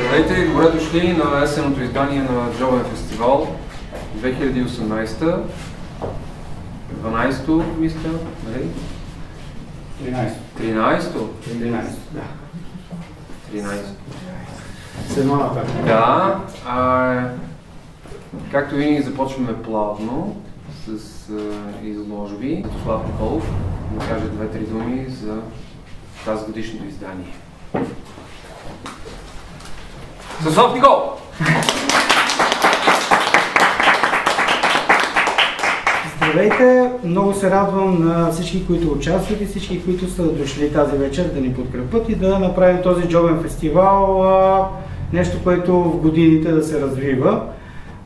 Здравейте и добре дошли на есеното издание на Джовен фестивал 2018 12-то, мисля, нали? 13. 13-то? 13, да. 13-то. С едно нататък. Да, а, както винаги започваме плавно с а, изложби. Слав Николов да каже две-три думи за тази годишното издание. Слав Николов! Здравейте! Много се радвам на всички, които участват и всички, които са дошли тази вечер да ни подкрепят и да направим този джобен фестивал нещо, което в годините да се развива.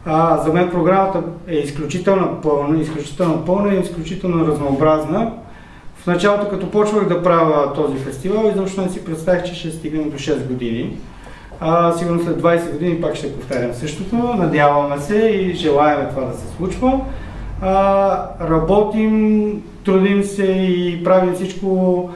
А, за мен програмата е изключително пълна, изключително пълна и изключително разнообразна. В началото, като почвах да правя този фестивал, изобщо не си представих, че ще стигнем до 6 години. А, сигурно след 20 години пак ще повтарям същото. Надяваме се и желаем това да се случва. А, работим, трудим се и правим всичко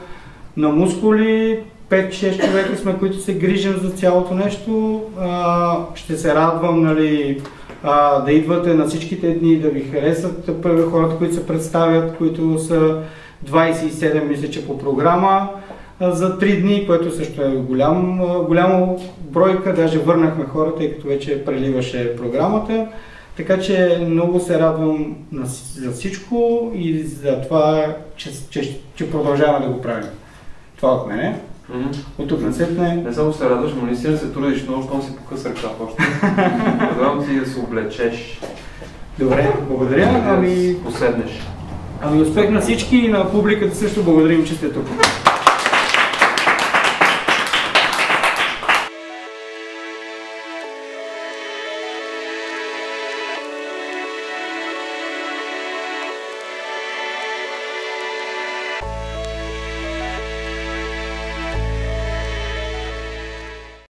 на мускули. 5-6 човека сме, които се грижим за цялото нещо. А, ще се радвам нали, а, да идвате на всичките дни, да ви харесат хората, които се представят, които са 27, мисля, че по програма за 3 дни, което също е голям, голямо бройка. Даже върнахме хората, тъй като вече преливаше програмата. Така че много се радвам на, за всичко и за това, че, че, че продължаваме да го правим. Това от мене. Mm-hmm. От тук насетне. Не само се радваш, но наистина се трудиш много, щом си покъс ръка още. Предлагам ти да се облечеш. Добре, благодаря. Ами... Ами, Да поседнеш. ами успех на всички и на публиката също благодарим, че сте тук.